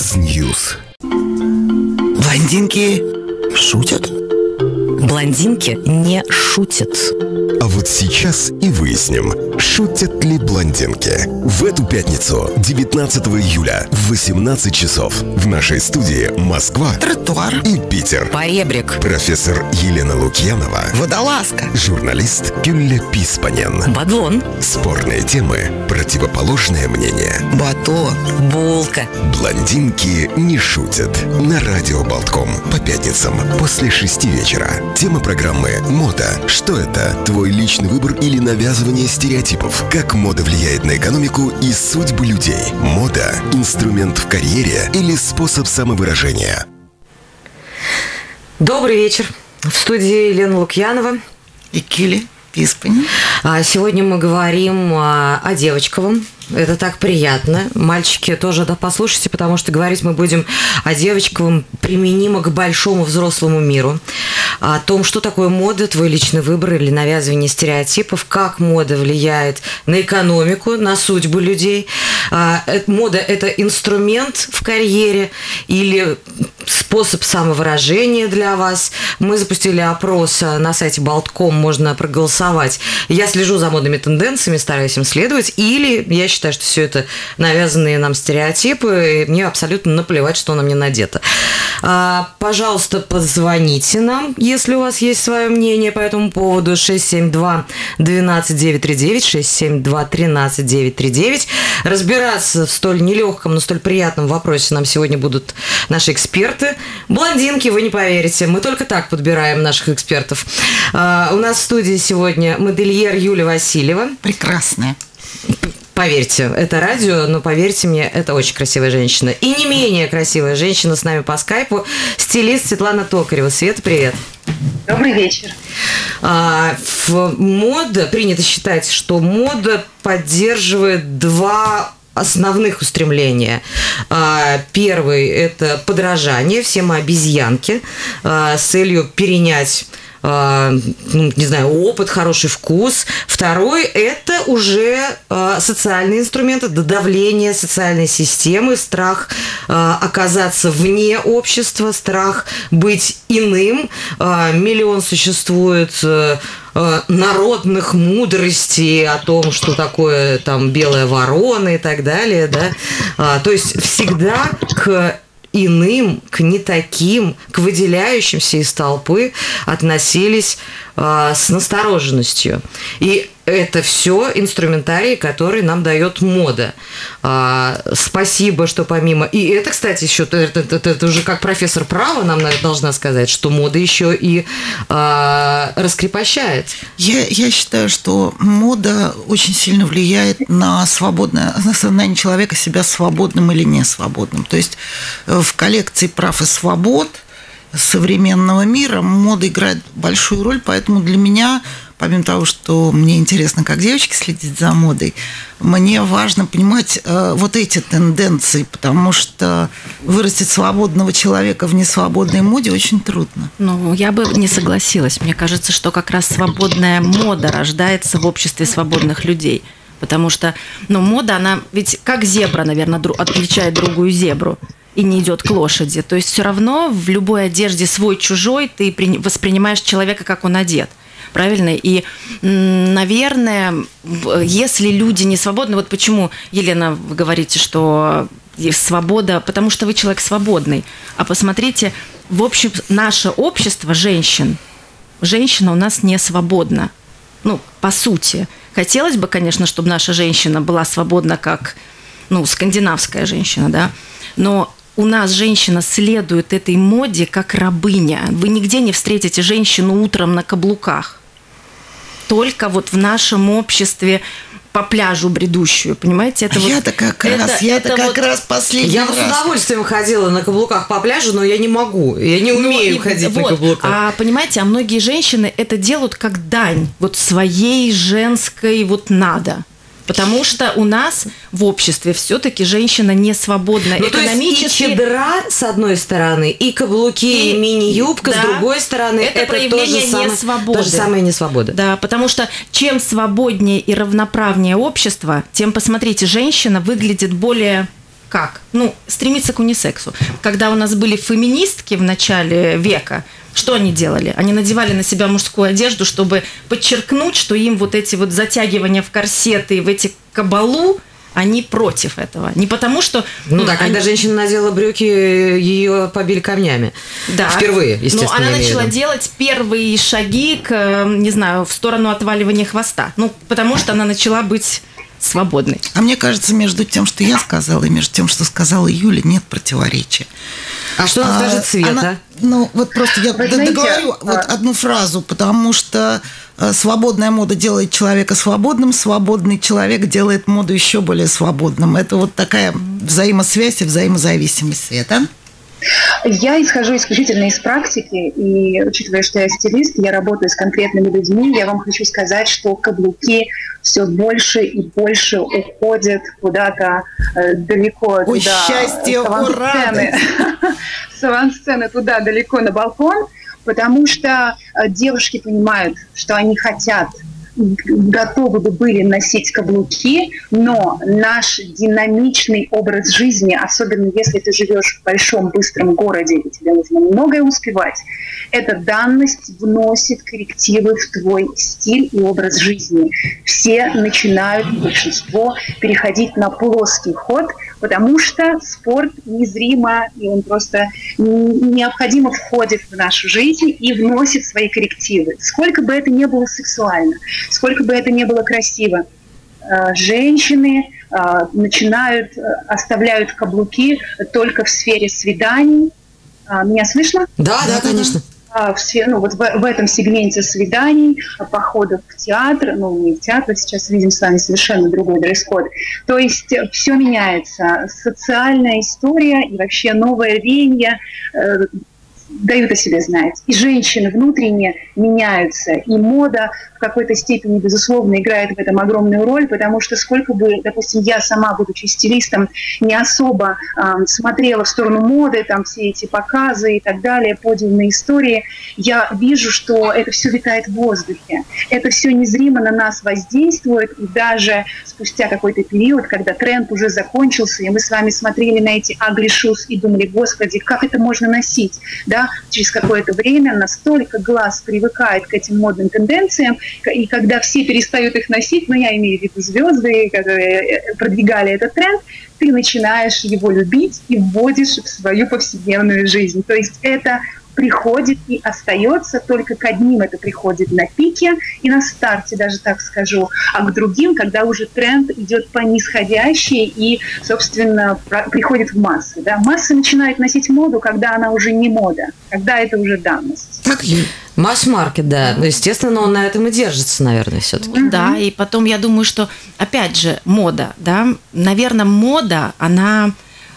X-News. Блондинки шутят? Блондинки не шутят. А вот сейчас и выясним, шутят ли блондинки. В эту пятницу, 19 июля, в 18 часов, в нашей студии Москва Тротуар. и Питер. Поребрик. Профессор Елена Лукьянова, Водолазка. журналист Гюля Писпанен. Бадлон. Спорные темы, противоположное мнение. Батон. Булка. Блондинки не шутят. На радио Болтком по пятницам после шести вечера. Тема программы «Мода». Что это? Твой личный выбор или навязывание стереотипов? Как мода влияет на экономику и судьбы людей? Мода – инструмент в карьере или способ самовыражения? Добрый вечер. В студии Елена Лукьянова. И Кили Писпани. А Сегодня мы говорим а, о девочковом. Это так приятно. Мальчики тоже да, послушайте, потому что говорить мы будем о девочковом применимо к большому взрослому миру. О том, что такое мода, твой личный выбор или навязывание стереотипов, как мода влияет на экономику, на судьбу людей. А, э, Мода – это инструмент в карьере или способ самовыражения для вас. Мы запустили опрос а, на сайте Болтком, можно проголосовать. Я слежу за модными тенденциями, стараюсь им следовать, или я считаю, что все это навязанные нам стереотипы, и мне абсолютно наплевать, что на мне надето. А, Пожалуйста, позвоните нам, если у вас есть свое мнение по этому поводу. 672 12939, 672 13939. Разбираться в столь нелегком, но столь приятном вопросе нам сегодня будут наши эксперты. Блондинки, вы не поверите, мы только так подбираем наших экспертов. А, У нас в студии сегодня модельер Юлия Васильева. Прекрасная. Поверьте, это радио, но поверьте мне, это очень красивая женщина. И не менее красивая женщина с нами по скайпу, стилист Светлана Токарева. Света, привет. Добрый вечер. А, в мода, принято считать, что мода поддерживает два основных устремления. А, Первый – это подражание, все мы обезьянки, а, с целью перенять а, ну, не знаю, опыт, хороший вкус. Второй – это уже а, социальные инструменты, давление социальной системы, страх а, оказаться вне общества, страх быть иным. Миллион существует э, э, народных мудростей о том, что такое там белая ворона и так далее, да. То есть всегда к иным, к не таким, к выделяющимся из толпы относились а, с настороженностью. И это все инструментарий, который нам дает мода. А, спасибо, что помимо... И это, кстати, еще... Это, это- это уже как профессор права нам должна сказать, что мода еще и а, раскрепощает. Я, я считаю, что мода очень сильно влияет на свободное, на сознание человека себя свободным или не свободным. То есть э, в коллекции прав и свобод современного мира мода играет большую роль, поэтому для меня, помимо того, что мне интересно, как девочки следить за модой, мне важно понимать э, вот эти тенденции, потому что вырастить свободного человека в несвободной моде очень трудно. Ну, я бы не согласилась. Мне кажется, что как раз свободная мода рождается в обществе свободных людей. Потому что, ну, мода, она ведь как зебра, наверное, дру- отличает другую зебру и не идет к лошади. То есть все равно в любой одежде свой-чужой ты при- воспринимаешь человека, как он одет. Правильно? И, наверное, если люди не свободны, вот почему, Елена, вы говорите, что свобода, потому что вы человек свободный. А посмотрите, в общем, наше общество женщин, женщина у нас не свободна. Ну, по сути. Хотелось бы, конечно, чтобы наша женщина была свободна, как, ну, скандинавская женщина, да, но у нас женщина следует этой моде как рабыня. Вы нигде не встретите женщину утром на каблуках. Только вот в нашем обществе по пляжу бредущую, понимаете? Это А вот- я-то как это- раз, я-то это как вот- раз последний Я бы с раз. удовольствием ходила на каблуках по пляжу, но я не могу. Я не Ну, умею и ходить на вот. каблуках. А понимаете, а многие женщины это делают как дань вот своей женской вот надо. Потому что у нас в обществе все-таки женщина не свободна Ну, то есть и экономически. чедра с одной стороны, и каблуки, и, И- мини-юбка да. с другой стороны. Это то же проявление самое, несвободы. То же самое несвобода. Да, потому что чем свободнее и равноправнее общество, тем, посмотрите, женщина выглядит более как? Ну, стремиться к унисексу. Когда у нас были феминистки в начале века, что они делали? Они надевали на себя мужскую одежду, чтобы подчеркнуть, что им вот эти вот затягивания в корсеты, в эти кабалу, они против этого. Не потому, что... Ну да, когда они- женщина надела брюки, ее побили камнями. Да. Впервые, естественно. Но она начала виду. делать первые шаги к, э, не знаю, в сторону отваливания хвоста. Ну, потому что она начала быть свободной. А мне кажется, между тем, что я сказала, и между тем, что сказала Юля, нет противоречия. А что скажет А, Света? она- ну, вот просто я Вы знаете, договорю а- вот одну фразу, потому что э, свободная мода делает человека свободным, свободный человек делает моду еще более свободным. Это вот такая взаимосвязь и взаимозависимость света. Я исхожу исключительно из практики, и учитывая, что я стилист, я работаю с конкретными людьми, я вам хочу сказать, что каблуки все больше и больше уходят куда-то э, далеко. Ой, туда, счастье, с авансцены. С авансцены туда далеко на балкон, потому что э, девушки понимают, что они хотят готовы бы были носить каблуки, но наш динамичный образ жизни, особенно если ты живешь в большом быстром городе и тебе нужно многое успевать, эта данность вносит коррективы в твой стиль и образ жизни. Все начинают, большинство, переходить на плоский ход, потому что спорт незримо, и он просто необходимо входит в нашу жизнь и вносит свои коррективы. Сколько бы это ни было сексуально, сколько бы это ни было красиво, э, женщины э, начинают, э, оставляют каблуки только в сфере свиданий. А, Меня слышно? Да, да, конечно. А, в, ну, вот в, в этом сегменте свиданий, походов в театр, ну не в театр, сейчас видим с вами совершенно другой дресс-код. То есть все меняется. Социальная история и вообще новое веяние э, дают о себе знать. И женщины внутренне меняются, и мода в какой-то степени, безусловно, играет в этом огромную роль, потому что сколько бы, допустим, я сама, будучи стилистом, не особо э, смотрела в сторону моды, там все эти показы и так далее, подиумные истории, я вижу, что это все витает в воздухе. Это все незримо на нас воздействует, и даже спустя какой-то период, когда тренд уже закончился, и мы с вами смотрели на эти shoes и думали, господи, как это можно носить, да, через какое-то время настолько глаз привыкает к этим модным тенденциям, и когда все перестают их носить, ну, я имею в виду звезды, которые э, продвигали этот тренд, ты начинаешь его любить и вводишь в свою повседневную жизнь. То есть это приходит и остается, только к одним это приходит на пике и на старте, даже так скажу, а к другим, когда уже тренд идет по нисходящей и, собственно, приходит в массы. Да? Массы начинают носить моду, когда она уже не мода, когда это уже данность. Так, Юль? Масс-маркет, да. Ну, Естественно, он на этом и держится, наверное, все-таки. Да, и потом я думаю, что, опять же, мода, да, наверное, мода, она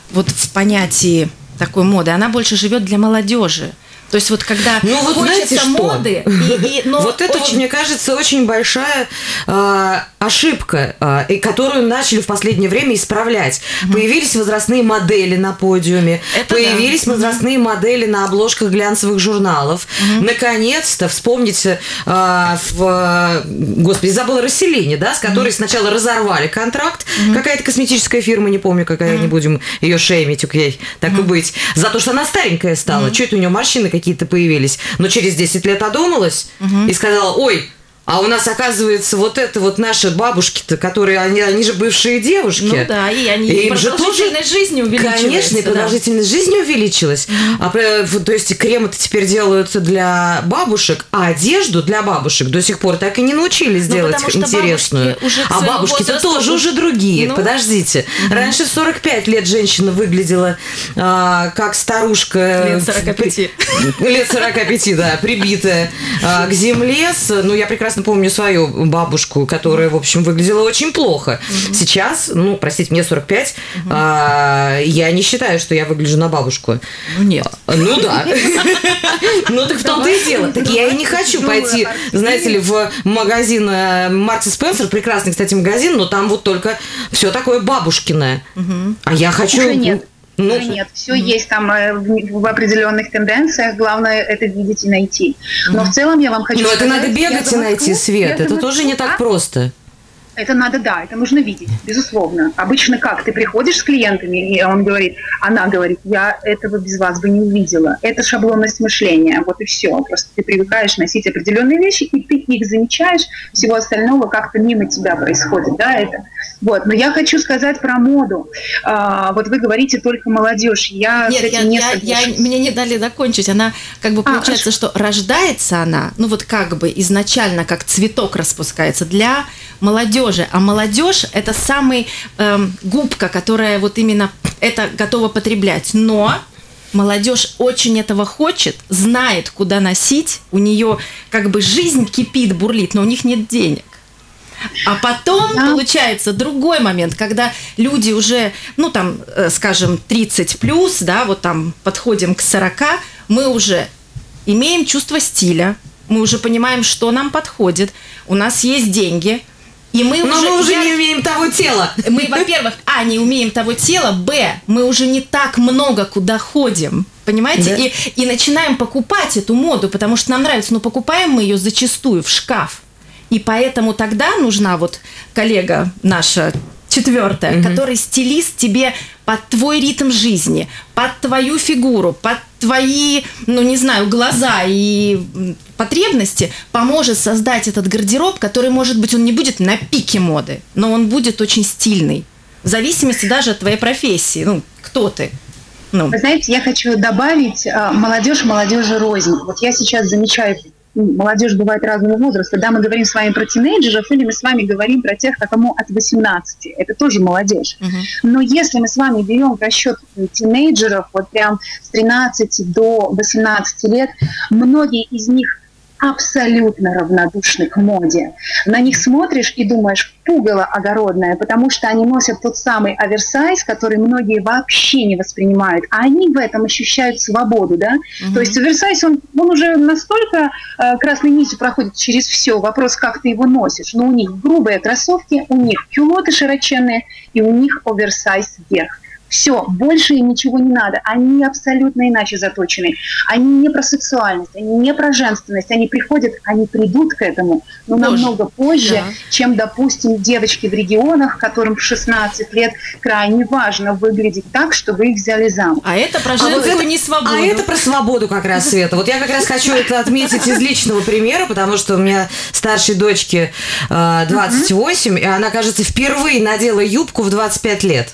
вот в понятии такой моды, она больше живет для молодежи. То есть вот когда Ну, вот хочется знаете что? моды, и, и- но вот это вот, очень- мне кажется, очень большая э, ошибка, э, которую начали в последнее время исправлять. Появились возрастные модели на подиуме, Это появились да. возрастные модели на обложках глянцевых журналов. Наконец-то, вспомните, э, в, господи, забыла расселение, да, с которой сначала разорвали контракт, какая-то косметическая фирма, не помню, какая, не будем ее шеймить, окей, так и быть, за то, что она старенькая стала, что это у нее морщины какие-то появились, но через 10 лет одумалась и сказала, ой, а у нас, оказывается, вот это вот наши бабушки-то, которые, они, они же бывшие девушки. Ну да, и они им же продолжительность жизни увеличивается. Конечно, и да. продолжительность жизни увеличилась. А, про- в- то есть крем-то теперь делают для бабушек, а одежду для бабушек до сих пор так и не научились Ну, делать интересную. бабушки уже а бабушки-то тоже уже- другие. Ну. Подождите. Раньше в 45 лет женщина выглядела а, как старушка. Лет 45. Лет 45, да, прибитая а, к земле. С, ну, я прекрасно помню свою бабушку, которая, в общем, выглядела очень плохо. Сейчас, ну, простите, мне 45, а, я не считаю, что я выгляжу на бабушку. Ну нет. Ну да. Ну так в том-то и дело. Так я и не хочу пойти, знаете ли, в магазин э, Марти Спенсер, прекрасный, кстати, магазин, но там вот только все такое бабушкиное. А я хочу... Уже нет. Ну, нет, все есть там э, в, в определенных тенденциях, главное это видеть и найти. Но в целом я вам хочу но это сказать, надо я бегать и найти свет. за Это тоже не так просто. Это надо, да, это нужно видеть, безусловно. Обычно как? Ты приходишь с клиентами, и он говорит, она говорит, я этого без вас бы не увидела. Это шаблонность мышления, вот и все. Просто ты привыкаешь носить определенные вещи, и ты их замечаешь, всего остального как-то мимо тебя происходит, да, это. Вот, но я хочу сказать про моду. А, вот вы говорите только молодежь. Я Нет, я, не я, я, мне не дали закончить. Она как бы а, получается, а, что рождается она, ну вот как бы изначально как цветок распускается для молодежи, а молодежь это самый эм, губка, которая вот именно это готова потреблять, но молодежь очень этого хочет, знает, куда носить, у нее как бы жизнь кипит, бурлит, но у них нет денег. А потом да. получается другой момент, когда люди уже, ну там, э, скажем, 30 плюс, да, вот там подходим к 40, мы уже имеем чувство стиля, мы уже понимаем, что нам подходит, у нас есть деньги, и мы Но уже, мы уже я, не умеем того тела. Мы, во-первых, а, не умеем того тела, б, мы уже не так много куда ходим. Понимаете? Да. И, и начинаем покупать эту моду, потому что нам нравится, но покупаем мы ее зачастую в шкаф. И поэтому тогда нужна вот коллега наша четвертая, угу. который стилист тебе под твой ритм жизни, под твою фигуру, под твои, ну не знаю, глаза и потребности поможет создать этот гардероб, который, может быть, он не будет на пике моды, но он будет очень стильный. В зависимости даже от твоей профессии. Ну, кто ты? Ну. Вы знаете, я хочу добавить а, молодежь, молодежи рознь. Вот я сейчас замечаю ну, молодежь бывает разного возраста. Да, мы говорим с вами про тинейджеров, или мы с вами говорим про тех, кому от 18. Это тоже молодежь. Uh-huh. Но если мы с вами берем в расчет тинейджеров, вот прям с 13 до 18 лет, многие из них абсолютно равнодушны к моде. На них смотришь и думаешь, пугало огородное, потому что они носят тот самый оверсайз, который многие вообще не воспринимают, а они в этом ощущают свободу, да? Угу. То есть оверсайз, он, он уже настолько э, красной нитью проходит через все, вопрос, как ты его носишь. Но у них грубые кроссовки, у них кюлоты широченные, и у них оверсайз вверх. Все, больше им ничего не надо. Они абсолютно иначе заточены. Они не про сексуальность, они не про женственность. Они приходят, они придут к этому, но позже. намного позже, да. чем, допустим, девочки в регионах, которым в 16 лет крайне важно выглядеть так, чтобы их взяли замуж. А это про женскую а вот это, не свободу. А это про свободу как раз, Света. Вот я как раз хочу это отметить из личного примера, потому что у меня старшей дочке 28, и она, кажется, впервые надела юбку в 25 лет.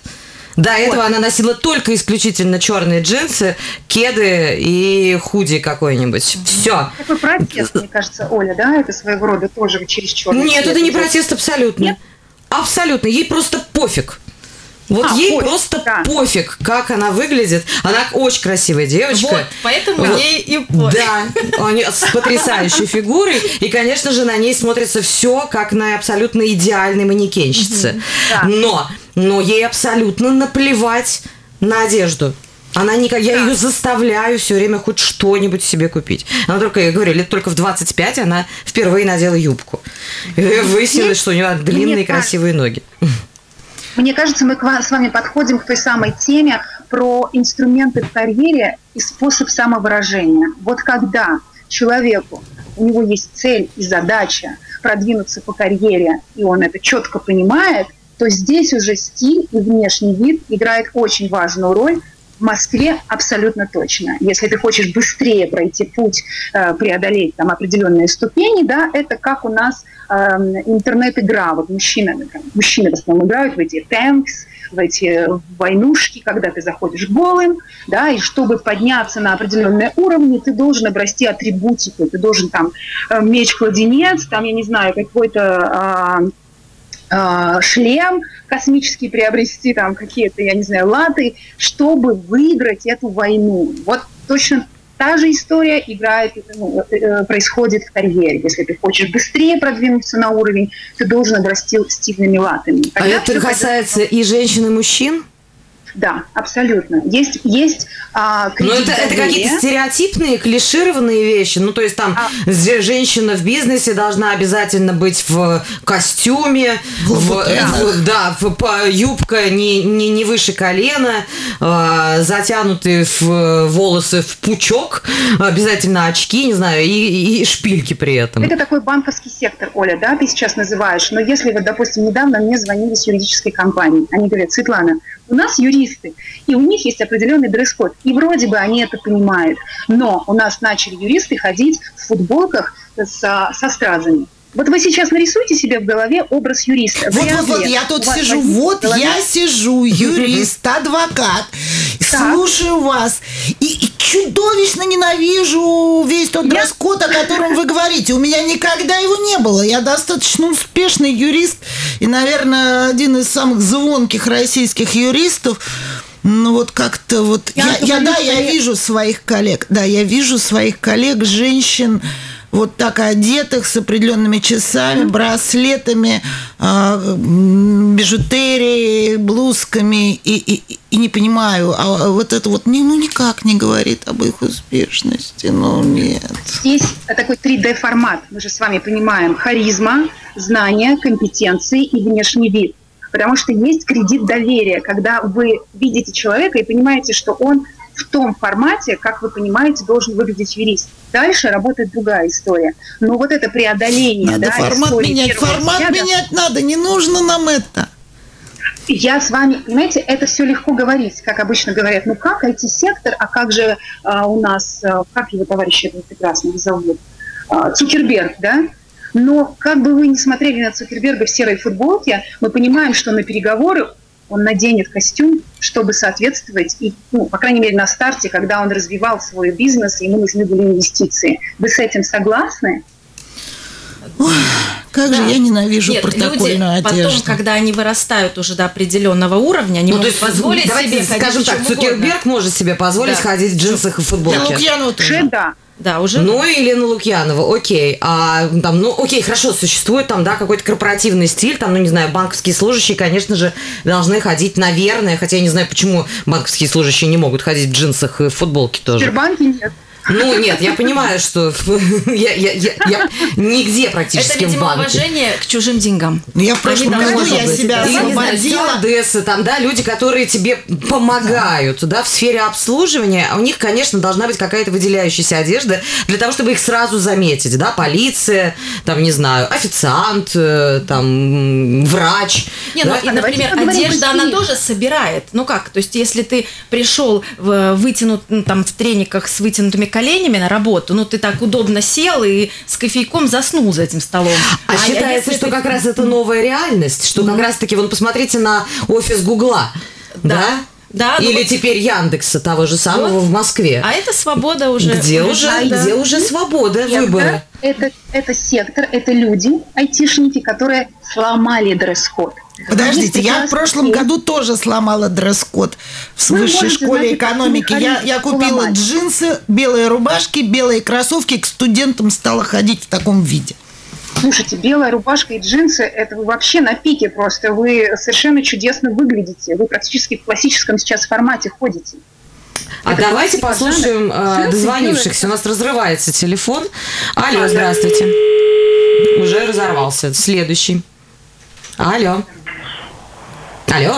До этого вот. она носила только исключительно черные джинсы, кеды и худи какой-нибудь. Все. Такой протест, мне кажется, Оля, да? Это своего рода тоже через черный Нет, цвет. это не протест абсолютно. Нет? Абсолютно. Ей просто пофиг. Вот а, ей пофиг, просто да. пофиг, как она выглядит. Она очень красивая девочка. Вот, поэтому вот. ей и пофиг. Да, с потрясающей фигурой. И, конечно же, на ней смотрится все, как на абсолютно идеальной манекенщице. Но но ей абсолютно наплевать на одежду. Она никак, я ее заставляю все время хоть что-нибудь себе купить. Она только, я говорю, лет только в 25 она впервые надела юбку. И выяснилось, что у нее длинные красивые ноги. Мне кажется, мы с вами подходим к той самой теме про инструменты в карьере и способ самовыражения. Вот когда человеку, у него есть цель и задача продвинуться по карьере, и он это четко понимает, то здесь уже стиль и внешний вид играет очень важную роль. В Москве абсолютно точно. Если ты хочешь быстрее пройти путь, э, преодолеть там определенные ступени, да, это как у нас э, интернет-игра. Вот мужчины, мужчины в основном играют в эти танks, в эти войнушки, когда ты заходишь голым, да, и чтобы подняться на определенные уровни, ты должен обрасти атрибутику, ты должен там э, меч-кладенец, там, я не знаю, какой-то э, шлем космический приобрести, там какие-то, я не знаю, латы, чтобы выиграть эту войну. Вот точно та же история играет, ну, э, происходит в карьере. Если ты хочешь быстрее продвинуться на уровень, ты должен обрасти стильными латами. Тогда а это касается пойдет... и женщин, и мужчин? Да, абсолютно. Есть, есть а, Но кредит это, это какие-то стереотипные, клишированные вещи. Ну, то есть там А. женщина в бизнесе должна обязательно быть в костюме, в, в- да, в- по- юбка не, не, не выше колена, а, затянутые в волосы в пучок, обязательно очки, не знаю, и, и шпильки при этом. Это такой банковский сектор, Оля, да, ты сейчас называешь. Но если вот, допустим, недавно мне звонили с юридической компании, они говорят, Светлана, у нас юристы, и у них есть определенный дресс-код. И вроде бы они это понимают. Но у нас начали юристы ходить в футболках со, со стразами. Вот вы сейчас нарисуйте себе в голове образ юриста. Вот, вот, вот, я тут сижу, вот я сижу, юрист, адвокат, слушаю вас и, и чудовищно ненавижу весь тот дресс-код, о котором вы говорите. У меня никогда его не было. Я достаточно успешный юрист и, наверное, один из самых звонких российских юристов. Ну вот как-то вот я, Я я, да, я- вижу своих коллег, да, я вижу своих коллег, женщин, вот так одетых с определенными часами, браслетами, а, бижутерией, блузками, и, и- и- и не понимаю, а вот это вот не, ну никак не говорит об их успешности, ну нет. Здесь такой 3D-формат. Мы же с вами понимаем харизма, знания, компетенции и внешний вид. Потому что есть кредит доверия, когда вы видите человека и понимаете, что он в том формате, как вы понимаете, должен выглядеть юрист. Дальше работает другая история. Но вот это преодоление... Надо да, формат менять, формат взгляда, менять надо, не нужно нам это. Я с вами, понимаете, это все легко говорить, как обычно говорят. Ну как IT-сектор, а как же а, у нас, а, как его товарищ этого прекрасного зовут? А, Цукерберг, да? Но как бы вы ни смотрели на Цукерберга в серой футболке, мы понимаем, что на переговоры он наденет костюм, чтобы соответствовать, и, ну, по крайней мере, на старте, когда он развивал свой бизнес, ему нужны были инвестиции. Вы с этим согласны? Как же Да. я ненавижу Нет, протокольную люди одежду. потом, когда они вырастают уже до определенного уровня, они Ну, то могут есть, позволить давайте себе скажем так. Цукерберг может себе позволить Да. ходить в джинсах и футболке. Лукьянова Уже тоже. да. Да, уже. Ну, или на Лукьянова, окей. А там, ну, окей, хорошо, существует там, да, какой-то корпоративный стиль, там, ну, не знаю, банковские служащие, конечно же, должны ходить, наверное, хотя я не знаю, почему банковские служащие не могут ходить в джинсах и в футболке В тоже. Сбербанке нет. Ну, нет, я понимаю, что я, я, я, я нигде Это, практически в видимо, банке. уважение к чужим деньгам. Ну, я в прошлом году я быть. себя И, не знаю, освободила. стюардессы, там, да, люди, которые тебе помогают, да, в сфере обслуживания, а у них, конечно, должна быть какая-то выделяющаяся одежда для того, чтобы их сразу заметить, да, полиция, там, не знаю, официант, э, там, врач. Не, да. ну, и, А давайте например, поговорим одежда, она тоже собирает. Ну как, то есть если ты пришел в вытянут, ну, там, в трениках с вытянутыми коленями на работу, ну ты так удобно сел и с кофейком заснул за этим столом. А, считается, если что ты- как раз это новая реальность, что как раз-таки, вон, посмотрите на офис Гугла, да? Да, ну Или вот- теперь Яндекса, того же самого Вот. в Москве. А это свобода уже. где уже, да. где уже свобода Сектор выбора. Это, это сектор, это люди, айтишники, которые сломали дресс-код. Подождите, я в прошлом году тоже сломала дресс-код в Вы высшей школе экономики. Я, я купила джинсы, белые рубашки, белые кроссовки. К студентам стала ходить в таком виде. Слушайте, белая рубашка и джинсы, это вы вообще на пике просто. Вы совершенно чудесно выглядите. Вы практически в классическом сейчас формате ходите. А Это давайте послушаем э, дозвонившихся. У нас разрывается телефон. Алло, здравствуйте. Уже разорвался. Следующий. Алло. Алло.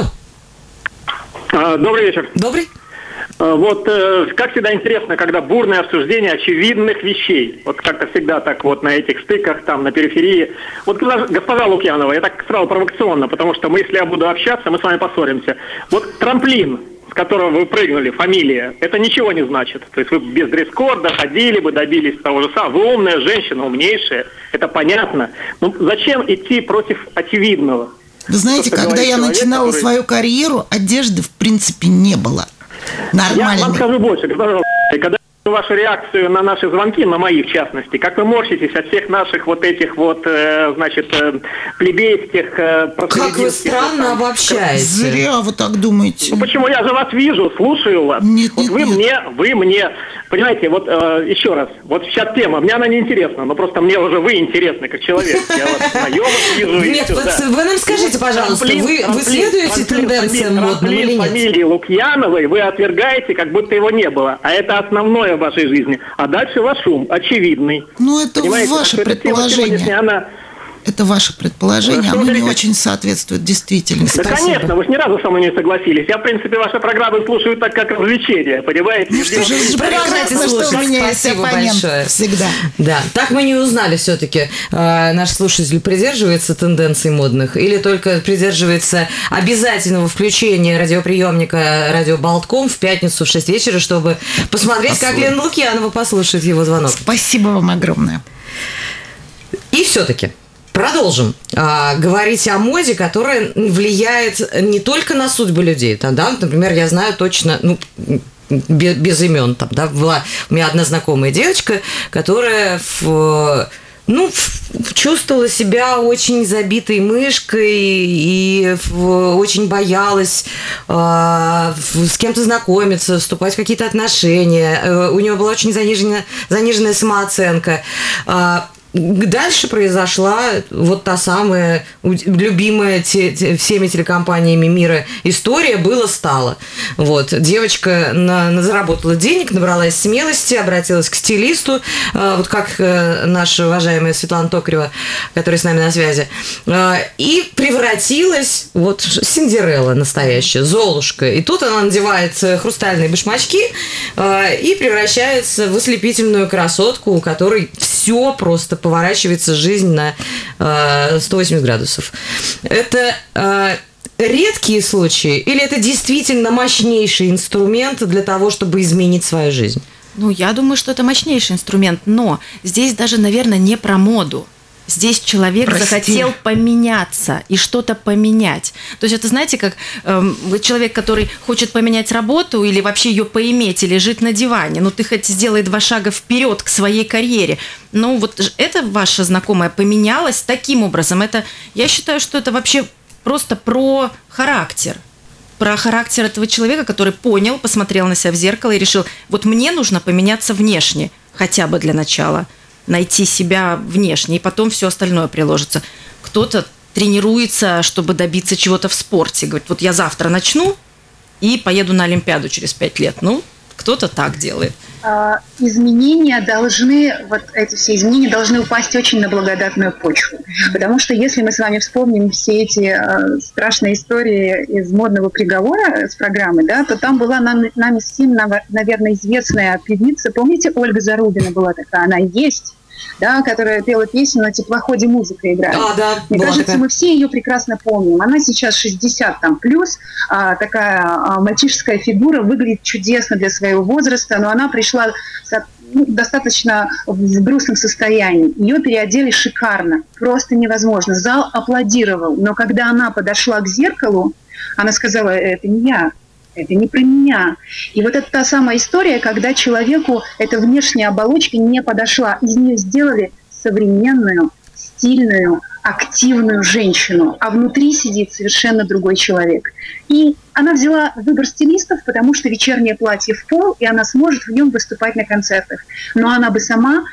А, Добрый вечер. Добрый? А, Вот, э, как всегда интересно, когда бурное обсуждение очевидных вещей. Вот как-то всегда так вот на этих стыках, там, на периферии. Вот, госпожа, госпожа Лукьянова, я так сразу провокационно, потому что мы, если я буду общаться, мы с вами поссоримся. Вот трамплин, с которого вы прыгнули, фамилия, это ничего не значит. То есть вы без дресс-кода ходили бы, добились того же самого. Вы умная женщина, умнейшая, это понятно. Но зачем идти против очевидного? Вы знаете, когда я человек, начинала который- свою карьеру, одежды в принципе не было. Я вам Нормальной. скажу больше, вашу реакцию на наши звонки, на мои в частности, как вы морщитесь от всех наших вот этих вот, э, значит, э, плебейских, э, Как вы странно там, обобщаете. Зря вы так думаете. Ну почему я же вас вижу, слушаю вас. Нет, вот нет, вы нет. мне, вы мне Понимаете, вот э, еще раз, вот сейчас тема, мне она не интересна, но просто мне уже вы интересны как человек. Я вас знаю, вас вижу. Нет, все, да. вы нам скажите, пожалуйста, трамплин- вы, вы трамплин- следуете трамплин тенденциям модным или нет? фамилии Лукьяновой вы отвергаете, как будто его не было. А это основное в вашей жизни. А дальше ваш ум, очевидный. Ну, это Понимаете, ваше так эта тема предположение. сегодняшняя, она Это ваше предположение, оно не очень соответствует действительности. Да, конечно, вы же ни разу со мной не согласились. Я, в принципе, ваши программы слушаю так, как развлечение, понимаете? Ну что же, прекрасно, что у меня есть Спасибо оппонент большое. всегда. Да, так мы не узнали все-таки, наш слушатель придерживается тенденций модных или только придерживается обязательного включения радиоприемника радио Болтком в пятницу в 6 вечера, чтобы посмотреть, как. Лена Лукьянова послушает его звонок. Спасибо вам огромное. И все-таки продолжим а, говорить о моде, которая влияет не только на судьбу людей. Там, да, например, я знаю точно, ну, без, без имен там, да, была у меня одна знакомая девочка, которая в ну, чувствовала себя очень забитой мышкой и очень боялась в- с кем-то знакомиться, вступать в какие-то отношения. Э, У нее была очень заниженная, заниженная самооценка. А, Дальше произошла вот та самая любимая те- те- всеми телекомпаниями мира история было-стало. Вот. Девочка на, на- заработала денег, набралась смелости, обратилась к стилисту, э, вот как э, наша уважаемая Светлана Токарева, которая с нами на связи, э, и превратилась вот Синдерелла настоящая, Золушка. И тут она надевает хрустальные башмачки э, и превращается в ослепительную красотку, у которой все просто поворачивается жизнь на э, 180 градусов. Это э, редкие случаи или это действительно мощнейший инструмент для того, чтобы изменить свою жизнь? Ну, я думаю, что это мощнейший инструмент, но здесь даже, наверное, не про моду. Здесь человек Про захотел поменяться и что-то поменять. То есть это, знаете, как эм, человек, который хочет поменять работу или вообще ее поиметь, или жить на диване. Ну, ты хоть сделай два шага вперед к своей карьере. Ну, вот это ваша знакомая поменялась таким образом. Это, я считаю, что это вообще просто про характер про характер этого человека, который понял, посмотрел на себя в зеркало и решил, вот мне нужно поменяться внешне, хотя бы для начала, найти себя внешне, и потом все остальное приложится. Кто-то тренируется, чтобы добиться чего-то в спорте. Говорит, вот я завтра начну и поеду на Олимпиаду через пять лет. Ну, кто-то так делает. А, изменения должны, вот эти все изменения должны упасть очень на благодатную почву. Потому что если мы с вами вспомним все эти э, страшные истории из модного приговора с программы, да, то там была нам, нами всем, нав- наверное, известная певица. Помните, Ольга Зарубина была такая, она есть, да, которая пела песню «На теплоходе музыка играет». А, да, Мне кажется, такая. мы все ее прекрасно помним. Она сейчас 60 там плюс, а, такая а, мальчишеская фигура, выглядит чудесно для своего возраста, но она пришла со- ну, достаточно в грустном состоянии. Ее переодели шикарно, просто невозможно. Зал аплодировал, но когда она подошла к зеркалу, она сказала, это не я, это не про меня. И вот это та самая история, когда человеку эта внешняя оболочка не подошла. Из нее сделали современную, стильную, активную женщину, а внутри сидит совершенно другой человек. И она взяла выбор стилистов, потому что вечернее платье в пол, и она сможет в нем выступать на концертах. Но она бы сама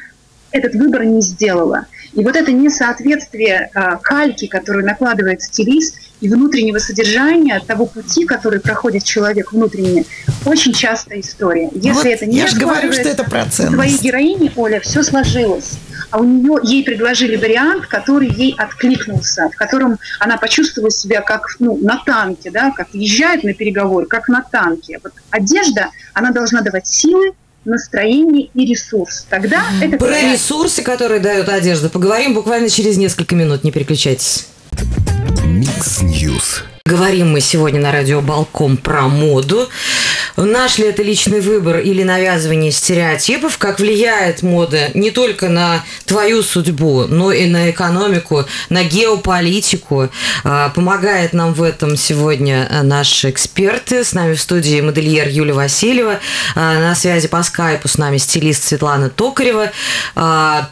этот выбор не сделала. И вот это несоответствие а, кальки, которую накладывает стилист, и внутреннего содержания того пути, который проходит человек внутренне, очень частая история. Если Вот это не я же говорю, что это про у твоей героини, Оля, все сложилось. А у нее, ей предложили вариант, который ей откликнулся, в котором она почувствовала себя как ну, на танке, да, как езжает на переговоры, как на танке. Вот одежда, она должна давать силы, настроение и ресурс. Тогда это Про ресурсы, которые дает одежда, поговорим буквально через несколько минут. Не переключайтесь. Mix News. Говорим мы сегодня на радио Балтком про моду. Наш ли это личный выбор или навязывание стереотипов, как влияет мода не только на твою судьбу, но и на экономику, на геополитику. А, Помогает нам в этом сегодня а, наши эксперты. С нами в студии модельер Юлия Васильева. А, На связи по скайпу с нами стилист Светлана Токарева. А,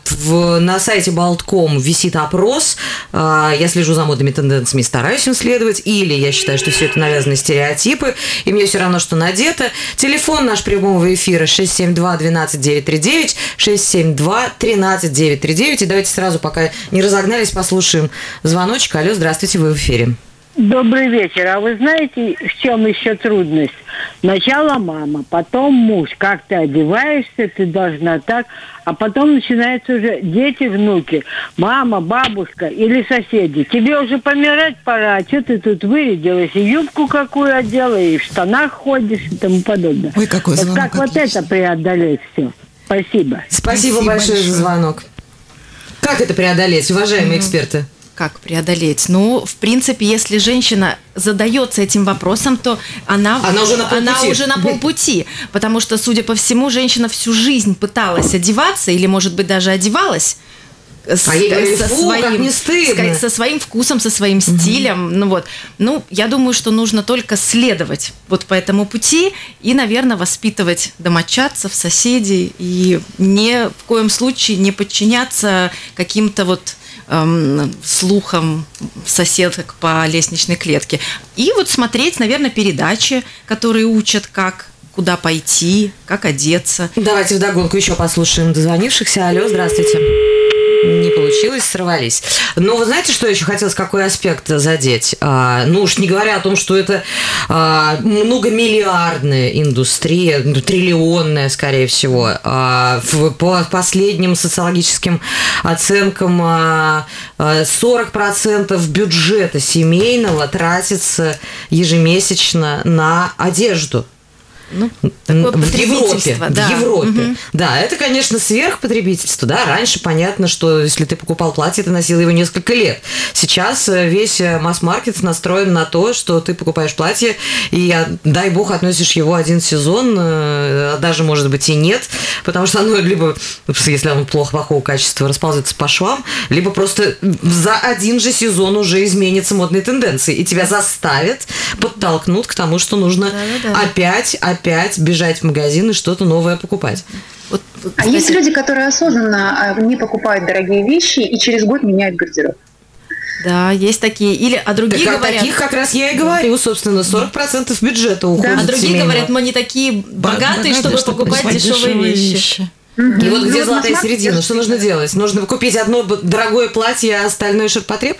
На сайте Болтком висит опрос. Я слежу за модными тенденциями, стараюсь им следовать. И или я считаю, что все это навязанные стереотипы, и мне все равно, что надето. Телефон наш прямого эфира 672-12939, 672-13939. И давайте сразу, пока не разогнались, послушаем звоночек. Алло, здравствуйте, вы в эфире. Добрый вечер. А вы знаете, в чем еще трудность? Сначала мама, потом муж. Как ты одеваешься, ты должна так. А потом начинаются уже дети, внуки. Мама, бабушка или соседи. Тебе уже помирать пора. А что ты тут вырядилась? И юбку какую одела, и в штанах ходишь и тому подобное. Ой, какой вот звонок Как вот отличный. это преодолеть все? Спасибо. Спасибо, Спасибо большое, за большое. звонок. Как это преодолеть, уважаемые эксперты? Как преодолеть? Ну, в принципе, если женщина задается этим вопросом, то она, Она уже на полпути. она уже на полпути. Потому что, судя по всему, женщина всю жизнь пыталась одеваться или, может быть, даже одевалась с, А ей говорили, со «Фу, как не стыдно». с- со своим вкусом, со своим стилем. Ну вот. Ну, я думаю, что нужно только следовать вот по этому пути и, наверное, воспитывать домочадцев, соседей и ни в коем случае не подчиняться каким-то вот слухам соседок по лестничной клетке. И вот смотреть, наверное, передачи, которые учат, как куда пойти, как одеться. Давайте вдогонку еще послушаем дозвонившихся. Алло, здравствуйте. Не получилось, сорвались. Но вы знаете, что еще хотелось, какой аспект задеть? А, ну уж не говоря о том, что это а, многомиллиардная индустрия, ну, триллионная, скорее всего. А, в- по последним социологическим оценкам а, а, 40% бюджета семейного тратится ежемесячно на одежду. Ну, такое в Европе, да. в Европе. Мгм. Да, это, конечно, сверхпотребительство. Да, раньше понятно, что если ты покупал платье, ты носил его несколько лет. Сейчас э, весь э, масс-маркет настроен на то, что ты покупаешь платье, и, дай бог, относишь его один сезон, э, а даже, может быть, и нет, потому что оно либо, если оно плохо, плохого качества, расползется по швам, либо просто за один же сезон уже изменятся модные тенденции, и тебя заставят, подтолкнут к тому, что нужно Да-да-да. опять, опять бежать в магазин и что-то новое покупать. Вот, А кстати, есть люди, которые осознанно а, не покупают дорогие вещи и через год меняют гардероб. Да, есть такие. Или, а Так другие о говорят... таких как раз я и говорю, собственно, 40% бюджета уходит. А другие семейного. говорят, мы не такие богатые, чтобы покупать дешевые вещи. И вот где Ну, вот золотая на середина? Что нужно делать? Нужно купить одно дорогое платье, а остальное ширпотреб?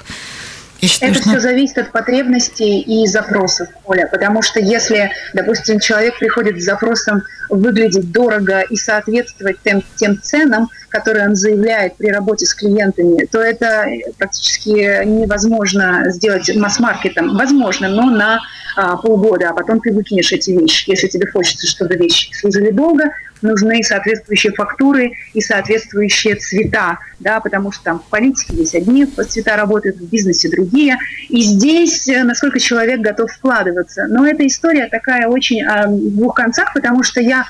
Я считаю, Это что все зависит от потребностей и запросов, Оля. Потому что если, допустим, человек приходит с запросом выглядеть дорого и соответствовать тем, тем ценам, которые он заявляет при работе с клиентами, то это практически невозможно сделать масс-маркетом. Возможно, но на а, полгода, а потом ты выкинешь эти вещи. Если тебе хочется, чтобы вещи служили долго, нужны соответствующие фактуры и соответствующие цвета, да, потому что там в политике есть одни цвета работают, в бизнесе другие. И здесь, э, насколько человек готов вкладываться. Но эта история такая очень а, в двух концах, потому что я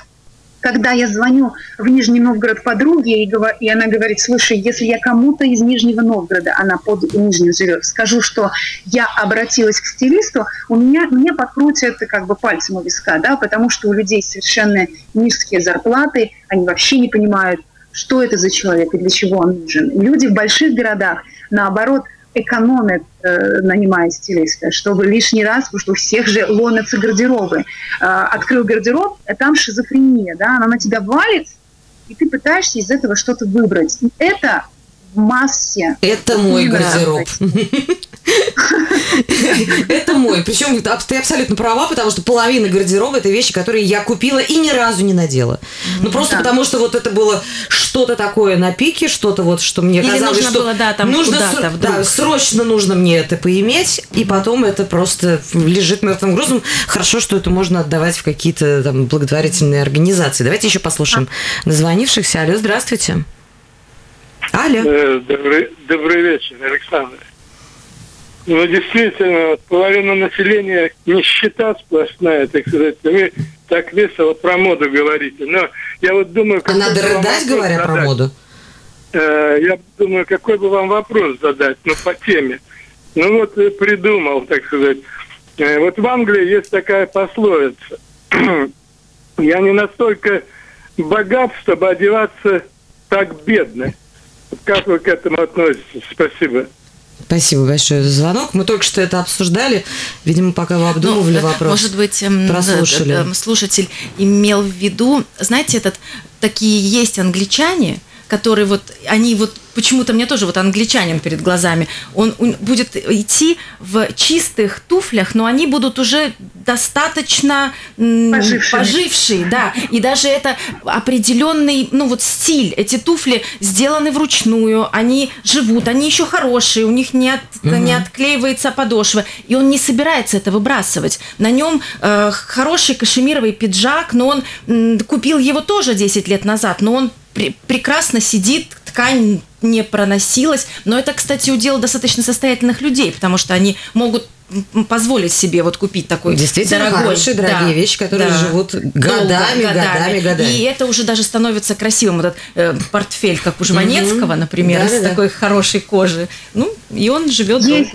когда я звоню в Нижний Новгород подруге, и, говор- и она говорит, слушай, если я кому-то из Нижнего Новгорода, она под Нижним живет, скажу, что я обратилась к стилисту, у меня, мне подкрутят как бы пальцем у виска, да, потому что у людей совершенно низкие зарплаты, они вообще не понимают, что это за человек и для чего он нужен. Люди в больших городах, наоборот, экономят, э, нанимая стилиста, чтобы лишний раз, потому что у всех же ломятся гардеробы. Э, открыл гардероб, а там шизофрения, да, она на тебя валит, и ты пытаешься из этого что-то выбрать. И это в массе. Это мой гардероб. Это мой. Причем ты абсолютно права, потому что половина гардероба это вещи, которые я купила и ни разу не надела. Ну просто потому что вот это было что-то такое на пике, что-то вот, что мне казалось, нужно что было, да, там нужно срочно нужно мне это поиметь, и потом это просто лежит мертвым грузом. Хорошо, что это можно отдавать в какие-то там благотворительные организации. Давайте еще послушаем назвонившихся. Алло, здравствуйте. Алло. Э, Добрый, добрый вечер, Александр. Ну, действительно, половина населения нищета сплошная, так сказать. Вы так весело про моду говорите. Но я вот думаю... А надо рыдать, говоря про задать. моду? Э, Я думаю, какой бы вам вопрос задать, ну, по теме. Ну, вот придумал, так сказать. Э, Вот в Англии есть такая пословица. Я не настолько богат, чтобы одеваться так бедно. Как вы к этому относитесь? Спасибо. Спасибо большое за звонок. Мы только что это обсуждали. Видимо, пока вы обдумывали Ну, вопрос. Может быть, эм, прослушали. э, э, слушатель имел в виду, знаете, этот такие есть англичане, которые вот они вот почему-то мне тоже вот англичанин перед глазами. Он у- будет идти в чистых туфлях, но они будут уже достаточно м, Пожившими. пожившие, да. И даже это определенный, ну вот стиль. Эти туфли сделаны вручную, они живут, они еще хорошие, у них не, от- не отклеивается подошва, и он не собирается это выбрасывать. На нем э, хороший кашемировый пиджак, но он м, купил его тоже 10 лет назад, но он пре- прекрасно сидит, ткань не проносилась. Но это, кстати, удел достаточно состоятельных людей, потому что они могут позволить себе вот купить такой Действительно дорогой, хорошие, дорогие да, вещи, которые да. живут Долго, годами, годами, годами. И это уже даже становится красивым. Вот этот э, портфель, как у Жванецкого, например, из Да-да-да. такой хорошей кожи. Ну, и он живет долго.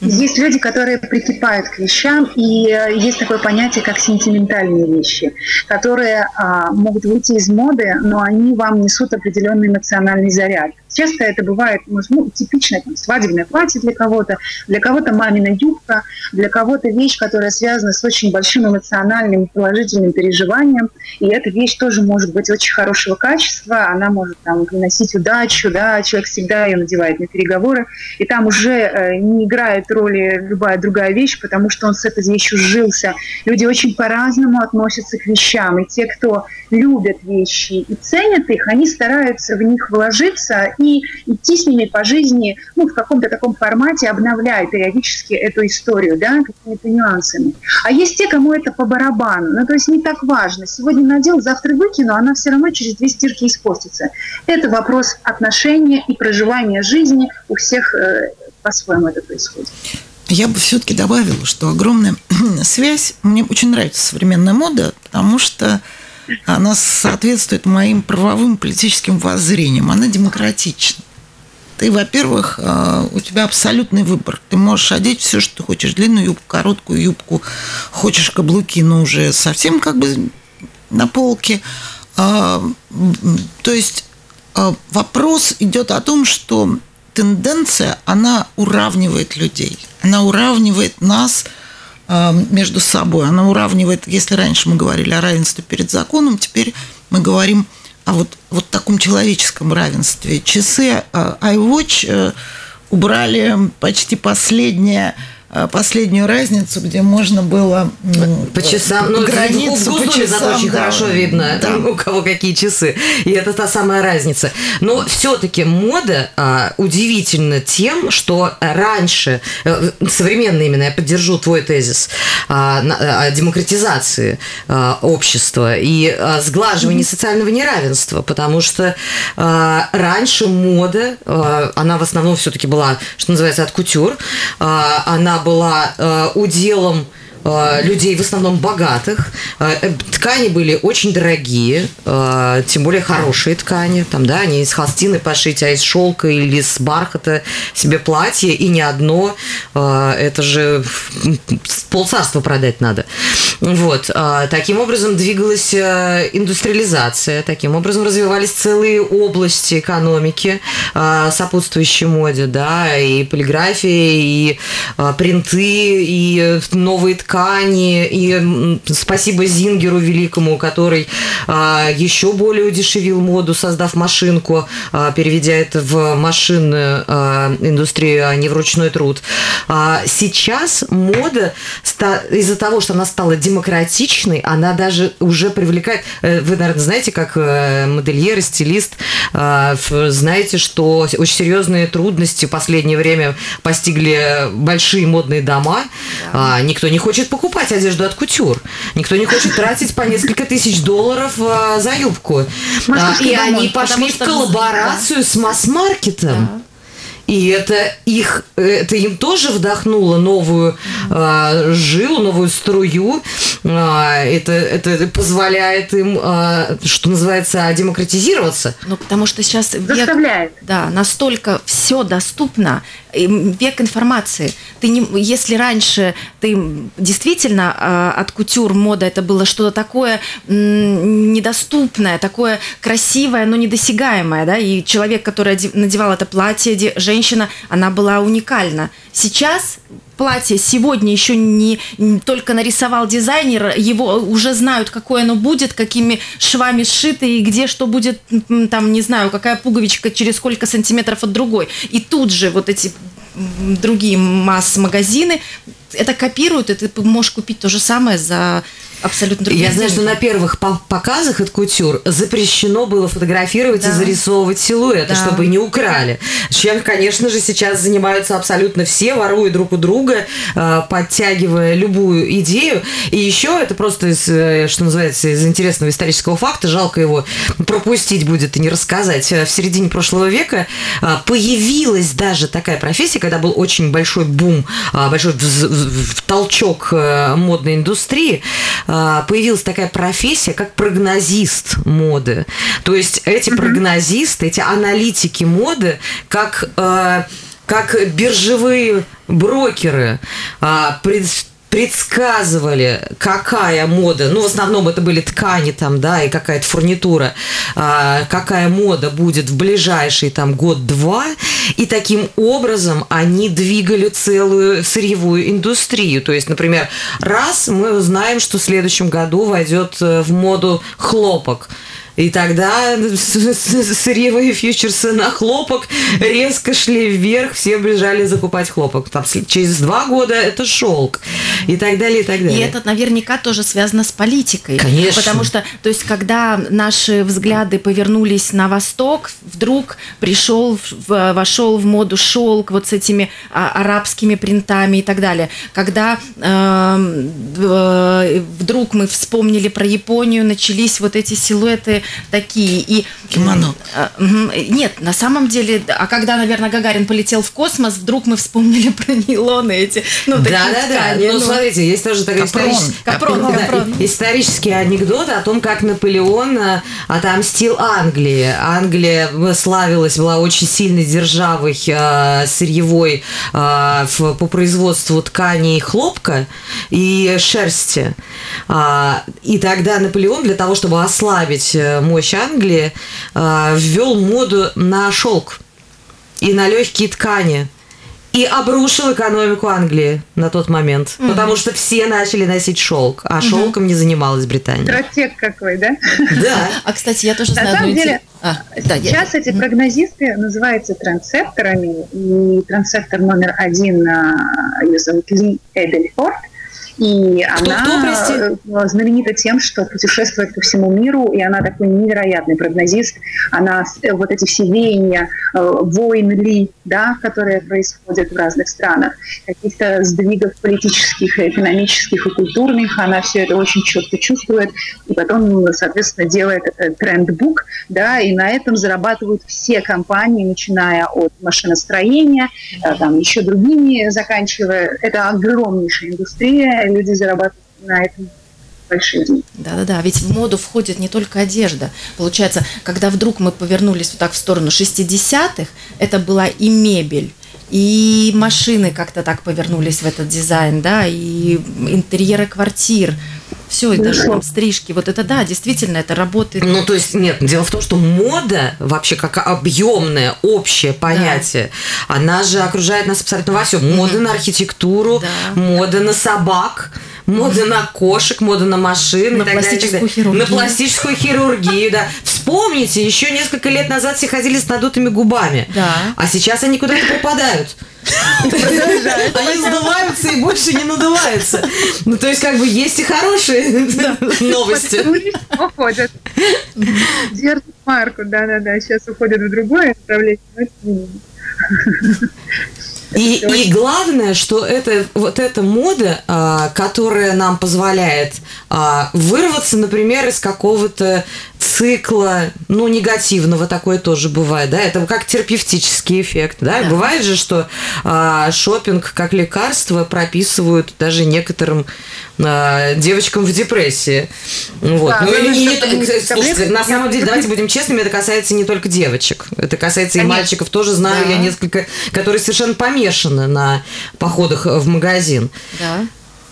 Есть люди, которые прикипают к вещам, и э, есть такое понятие, как сентиментальные вещи, которые а, могут выйти из моды, но они вам несут определенный эмоциональный заряд. Часто это бывает ну, типичное там, свадебное платье для кого-то, для кого-то мамина юбка, для кого-то вещь, которая связана с очень большим эмоциональным положительным переживанием. И эта вещь тоже может быть очень хорошего качества, она может там, приносить удачу, да, человек всегда ее надевает на переговоры, и там уже э, не играет роли любая другая вещь, потому что он с этой вещью сжился. Люди очень по-разному относятся к вещам, и те, кто любят вещи и ценят их, они стараются в них вложиться и идти с ними по жизни ну, в каком-то таком формате, обновляя периодически эту историю, да, какими-то нюансами. А есть те, кому это по барабану, ну, то есть не так важно. Сегодня надел, завтра выкину, она все равно через две стирки испортится. Это вопрос отношения и проживания жизни. У всех э, по-своему это происходит. Я бы все-таки добавила, что огромная связь. Мне очень нравится современная мода, потому что она соответствует моим правовым политическим воззрениям. Она демократична. Ты, во-первых, э, у тебя абсолютный выбор. Ты можешь одеть все, что ты хочешь. Длинную юбку, короткую юбку. Хочешь каблуки, но уже совсем как бы на полке. А, То есть а, вопрос идет о том, что тенденция, она уравнивает людей. Она уравнивает нас между собой. Она уравнивает, если раньше мы говорили о равенстве перед законом, теперь мы говорим о вот, вот таком человеческом равенстве. Часы а, iWatch э, убрали почти последнее последнюю разницу, где можно было По часам, ну, границу в по часам, очень да. хорошо видно, Да. у кого какие часы. И это та самая разница. Но все-таки мода а, удивительна тем, что раньше, э, современно именно, я поддержу твой тезис, а, о демократизации а, общества и а, сглаживании социального неравенства, потому что а, раньше мода, а, она в основном все-таки была, что называется, от кутюр, а, она была а, уделом э, людей в основном богатых. Э, э, Ткани были очень дорогие, э, тем более хорошие ткани. Там, да, они из холстины пошить, а из шелка или из бархата себе платье, и не одно. Э, Это же полцарства продать надо. Вот. э, Таким образом двигалась э, индустриализация, таким образом развивались целые области экономики, э, сопутствующей моде, да, и полиграфия, и э, принты, и новые ткани, и м, спасибо Зингеру великому, который э, еще более удешевил моду, создав машинку, э, переведя это в машинную э, индустрию, а не в ручной труд. А Сейчас мода из-за того, что она стала демократичной, она даже уже привлекает... э, Вы, наверное, знаете, как э, модельер и стилист, знаете, что очень серьезные трудности в последнее время постигли большие модные дома. А, Никто не хочет покупать одежду от кутюр. Никто не хочет тратить по несколько тысяч долларов а, за юбку. А, И домой, они пошли в коллаборацию с масс-маркетом. И это их, это им тоже вдохнуло новую э, жилу, новую струю. А, это, это позволяет им, а, что называется, демократизироваться. Ну, потому что сейчас век Заставляет. Да, настолько все доступно, век информации. Ты не, если раньше ты действительно э, от кутюр мода это было что-то такое недоступное, такое красивое, но недосягаемое, да, и человек, который надевал это платье, женщина, она была уникальна. Сейчас платье сегодня еще не, не только нарисовал дизайнер, его уже знают, какое оно будет, какими швами сшито и где что будет, там, не знаю, какая пуговичка через сколько сантиметров от другой. И тут же вот эти другие масс-магазины. Это копируют, и ты можешь купить то же самое за абсолютно другие Я знаю, что на первых по- показах от кутюр запрещено было фотографировать и Да. зарисовывать силуэты, Да. чтобы не украли. Чем, конечно же, сейчас занимаются абсолютно все, воруя друг у друга, э, подтягивая любую идею. И еще это просто, из, э, что называется, из интересного исторического факта, жалко его пропустить будет и не рассказать. Э, В середине прошлого века появилась даже такая профессия, когда был очень большой бум, большой толчок модной индустрии, появилась такая профессия, как прогнозист моды. То есть эти прогнозисты, эти аналитики моды, как, э, как биржевые брокеры, а, пред- предсказывали, какая мода, ну, в основном это были ткани там, да, и какая-то фурнитура, а, какая мода будет в ближайший там год-два, и таким образом они двигали целую сырьевую индустрию. То есть, например, раз мы узнаем, что в следующем году войдет э, в моду хлопок, и тогда сырьевые фьючерсы на хлопок резко шли вверх, все бежали закупать хлопок. Там, через два года это шелк и так далее, и так И далее. это наверняка тоже связано с политикой. Конечно. Потому что, то есть, когда наши взгляды повернулись на восток, вдруг пришел, вошел в моду шелк вот с этими а, арабскими принтами и так далее. Когда эм, э, вдруг мы вспомнили про Японию, начались вот эти силуэты такие. И, Кимоно. Э, мгм. Нет, на самом деле, а когда, наверное, Гагарин полетел в космос, вдруг мы вспомнили про нейлоны эти, ну, такие Да, да, да. ткани, Ну, ну. смотрите, есть тоже такой Капрон. исторический, Капрон, Да, капрон. исторический анекдот о том, как Наполеон э, отомстил Англии. Англия э, славилась, была очень сильной державой э, сырьевой э, в- по производству тканей хлопка и шерсти. А, И тогда Наполеон для того, чтобы ослабить э, мощь Англии, э, ввел моду на шелк и на легкие ткани. И обрушил экономику Англии на тот момент. Потому что все начали носить шелк, а шелком не занималась Британия. Стратег какой, да? Да. А, кстати, я тоже На знаю самом одну деле. А, да, я- Сейчас эти прогнозисты называются трансепторами, и трансептор номер один а, ее зовут Ли Эдельфорд. И Кто- она кто, э, знаменита тем, что путешествует по всему миру, и она такой невероятный прогнозист. Она э, вот эти все веяния э, войн Ли, да, которые происходят в разных странах, каких-то сдвигов политических, экономических и культурных, она все это очень четко чувствует, и потом, соответственно, делает трендбук, да, и на этом зарабатывают все компании, начиная от машиностроения, там еще другими заканчивая. Это огромнейшая индустрия, люди зарабатывают на этом большие деньги. Да-да-да, ведь в моду входит не только одежда. Получается, когда вдруг мы повернулись вот так в сторону 60-х, это была и мебель, и машины как-то так повернулись в этот дизайн, да, и интерьеры квартир. Все, и даже там стрижки. Вот это да, действительно, это работает. Ну, то есть, нет, дело в том, что мода, вообще как объемное, общее понятие, она же окружает нас абсолютно во всем. Мода на архитектуру, Да. мода на собак, мода на кошек, мода на машины. На пластическую далее. хирургию. На пластическую хирургию, да. Вспомните, еще несколько лет назад все ходили с надутыми губами. Да. А сейчас они куда-то попадают. Они сдуваются и больше не надуваются. Ну, то есть, как бы, есть и хорошие новости. Уходят. Держат марку, да-да-да, сейчас уходят в другое направление. И, и главное, что это вот эта мода, а, которая нам позволяет а, вырваться, например, из какого-то цикла, ну, негативного такое тоже бывает, да, это как терапевтический эффект, да, Да. бывает же, что а, шопинг как лекарство прописывают даже некоторым а, девочкам в депрессии, вот, Да, ну, главное, и не слушайте, таблетки на самом деле, давайте будем честными, это касается не только девочек, это касается и Конечно. мальчиков, тоже знаю Да. я несколько, которые совершенно помешаны на походах в магазин. Да,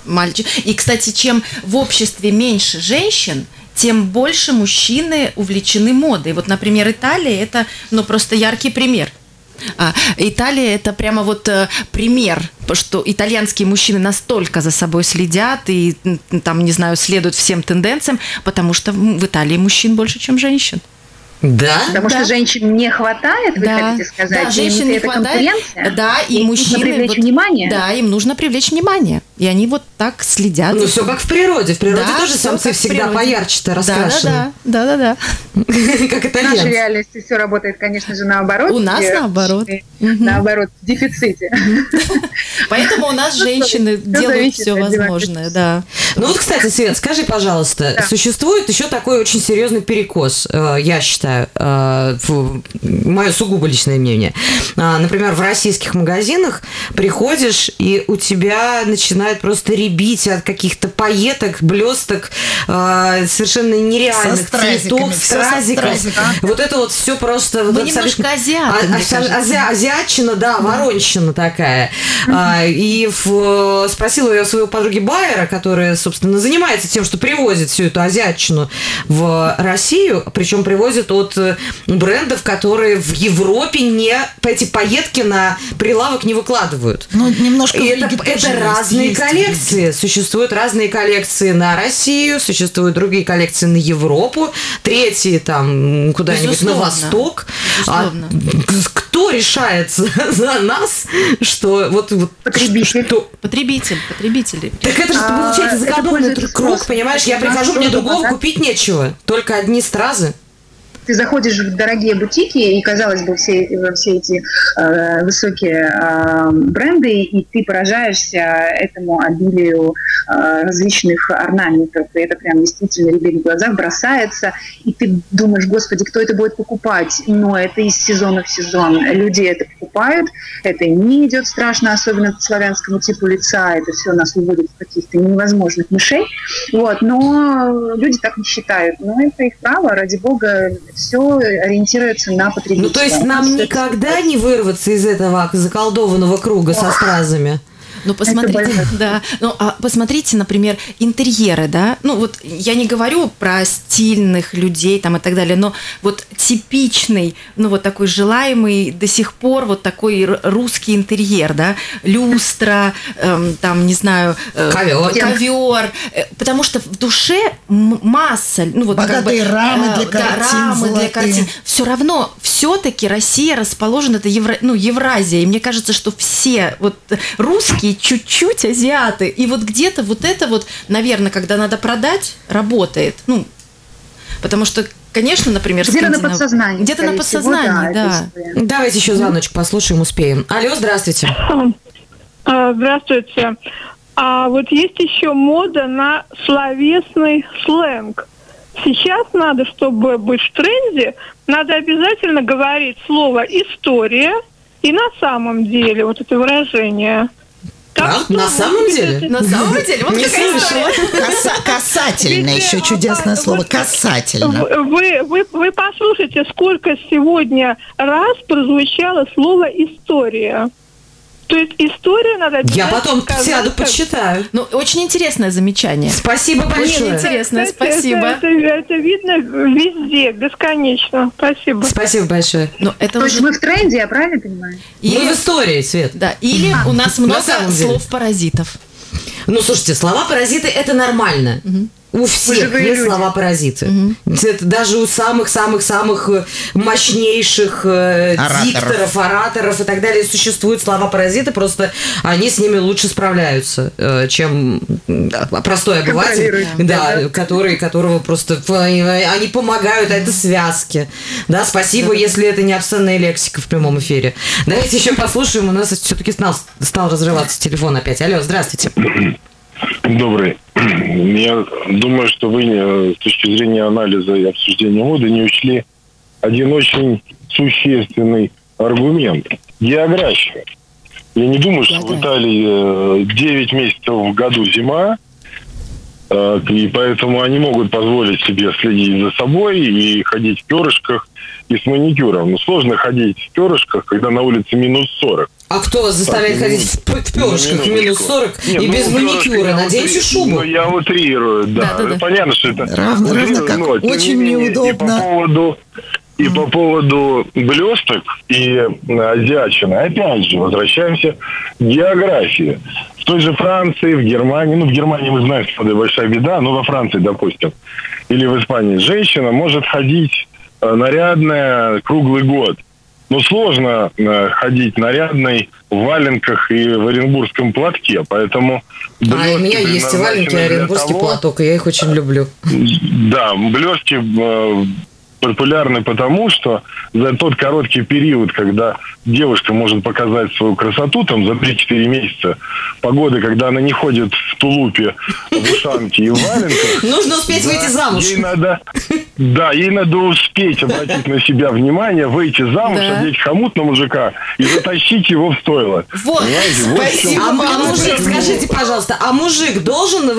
мальчик. И, кстати, чем в обществе меньше женщин, тем больше мужчины увлечены модой. Вот, например, Италия – это, ну, просто яркий пример. А, Италия – это прямо вот э, пример, что итальянские мужчины настолько за собой следят и, там, не знаю, следуют всем тенденциям, потому что в Италии мужчин больше, чем женщин. Да? Потому Да. что женщин не хватает, вы Да. хотите сказать? Да, женщин не это хватает. конкуренция? Да, и Им мужчины... Нужно привлечь вот- внимание? Да, им нужно привлечь внимание. И они вот так следят. Ну, все как в природе. В природе Да, тоже самцы всегда поярче-то раскрашены. Да, да, да, да, да. Как В нашей реальности все работает, конечно же, наоборот. У нас где наоборот. Мгм. Наоборот, в дефиците. Поэтому у нас женщины делают все возможное, да. Ну вот, кстати, Свет, скажи, пожалуйста, существует еще такой очень серьезный перекос, э, я считаю, э, мое сугубо личное мнение. А, Например, в российских магазинах приходишь, и у тебя начинает просто ребить от каких-то пайеток, блесток, э, совершенно нереальных Со цветов, всё со стразиков. стразиками. Вот это вот все просто... вот Мы абсолютно- немножко азиаты, А- азия- азиатчина, да, воронщина такая. А, И в- спросила я у своей подруги Байера, которая, собственно, занимается тем, что привозит всю эту азиатчину в Россию, причем привозит от э, брендов, которые в Европе не эти пайетки на прилавок не выкладывают. Ну, немножко И это, это разные коллекции. Существуют разные коллекции на Россию, существуют другие коллекции на Европу, третьи там куда-нибудь на Безусловно. восток. А кто решает за, нас, что вот, вот Потребитель. что- Потребитель, потребители. так это же А, получается заколдованный пользуется круг, понимаешь? Я прихожу, мне другого купить нечего, только одни стразы. Ты заходишь в дорогие бутики, и, казалось бы, все, все эти э, высокие э, бренды, и ты поражаешься этому обилию э, различных орнаментов. И это прям действительно ребит в глазах, бросается. И ты думаешь, господи, кто это будет покупать? Но это из сезона в сезон. Люди это покупают, это не идет страшно, особенно к славянскому типу лица. Это все нас уводит в каких-то невозможных мышей. Вот, но люди так не считают. Но это их право, ради бога, все ориентируется на потребителя. Ну, то есть нам никогда не вырваться из этого заколдованного круга со стразами. Ну, посмотрите, да. Ну, а посмотрите, например, интерьеры, да. Ну, вот я не говорю про стильных людей там и так далее, но вот типичный, ну, вот такой желаемый до сих пор вот такой русский интерьер, да. Люстра, эм, там, не знаю... э, Ковёр. Ковер. Э, Потому что в душе масса, ну, вот как бы, Богатые рамы для э, да, картин рамы для золотые. картин все равно все-таки Россия расположена, это Евро, ну, Евразия, и мне кажется, что все вот русские чуть-чуть азиаты, и вот где-то вот это вот, наверное, когда надо продать, работает, ну, потому что, конечно, например, Где-то на скандинав- подсознании. где-то на подсознании, да. история. Давайте еще звоночек послушаем, успеем. Алло, здравствуйте. А, Здравствуйте. А вот есть еще мода на словесный сленг. Сейчас надо, чтобы быть в тренде, надо обязательно говорить слово «история» и «на самом деле», вот это выражение. Правда? На самом деле? На самом деле, вот Не слышала. Каса- касательно, Ведь, еще чудесное вот, слово, касательно. Вы, вы, вы послушайте, сколько сегодня раз прозвучало слово «история». То есть история надо Я потом сказать, сяду, подсчитаю. Ну, очень интересное замечание. Спасибо большое. интересно, Это- спасибо. Это, это- это видно везде, бесконечно. Спасибо. Спасибо большое. Но это То есть уже... мы в тренде, я правильно понимаю? Мы Или- в истории, Свет. Да, или у нас много слов-паразитов. Ну, слушайте, слова-паразиты – это нормально. У всех есть люди. слова-паразиты. Это даже у самых-самых-самых э, мощнейших э, Ораторов. дикторов, ораторов и так далее существуют слова-паразиты, просто они с ними лучше справляются, э, чем да, простой обыватель, Контролируют, да, который, которого просто они помогают, а это связки. Да, спасибо, если это не обсценная лексика в прямом эфире. Давайте еще послушаем, у нас все-таки стал, стал разрываться телефон опять. Алло, здравствуйте. Добрый. Я думаю, что вы э, с точки зрения анализа и обсуждения моды не учли один очень существенный аргумент. География. Я не думаю, что в Италии 9 месяцев в году зима, э, и поэтому они могут позволить себе следить за собой и ходить в перышках и с маникюром. Но сложно ходить в перышках, когда на улице минус 40. А кто вас заставляет Так, ходить в, п- в перышках ну, минус 40 Нет, и ну, без маникюра? Наденьте шубу. Ну, я утрирую, да. Да-да-да. Понятно, что это... Равно- равно как но, очень не менее, неудобно. И по поводу, и по поводу блесток и азиатчины, опять же, возвращаемся к географии. В той же Франции, в Германии, ну, в Германии мы знаем, что это большая беда, но во Франции, допустим, или в Испании, женщина может ходить э, нарядная круглый год. Но сложно э, ходить нарядной в валенках и в оренбургском платке, поэтому... А у меня есть предназначены валенки, для оренбургский того- платок, и я их очень люблю. да, блестки э, популярны потому, что за тот короткий период, когда девушка может показать свою красоту, там за 3-4 месяца, погоды, когда она не ходит тулупе, в ушанке и в валенках, Нужно успеть да, выйти замуж. Ей надо, да, ей надо успеть обратить на себя внимание, выйти замуж, Да. одеть хомут на мужика и затащить его в стойло. Вот, Понимаете? Вот чем- А, а мужик, скажите, пожалуйста, а мужик должен э,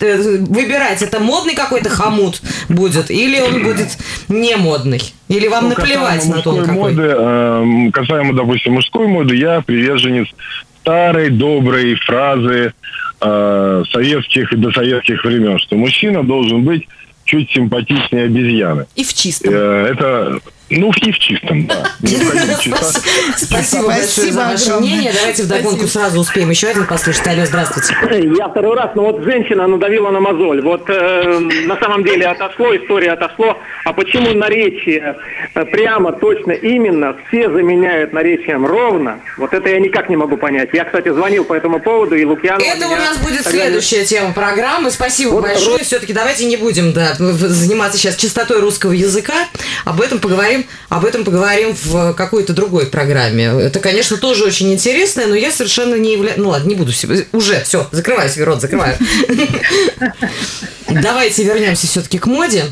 э, выбирать, это модный какой-то хомут будет, или он будет не модный? Или вам Ну, наплевать на то, какой? моды, эм, касаемо, допустим, мужской моды, я приверженец старой доброй фразы э, советских и досоветских времен, что мужчина должен быть чуть симпатичнее обезьяны. и в чистом. Э, это, ну, и в чистом, да. Спасибо большое за ваше мнение. Давайте вдогонку сразу успеем еще один послушать. Алло, здравствуйте. Я второй раз, но вот женщина надавила на мозоль. Вот э, на самом деле отошло, история отошло. А почему наречие э, прямо, точно, именно все заменяют наречием ровно? Вот это я никак не могу понять. Я, кстати, звонил по этому поводу, и Лукьянова Это у нас будет следующая тема программы. Спасибо большое. Все-таки давайте не будем заниматься сейчас чистотой русского языка. Об этом поговорим, об этом поговорим в какой-то другой программе. Это, конечно, тоже очень интересно, но я совершенно не являюсь... Ну ладно, не буду себе... Уже, все, закрываю себе рот, закрываю. Давайте вернемся все-таки к моде.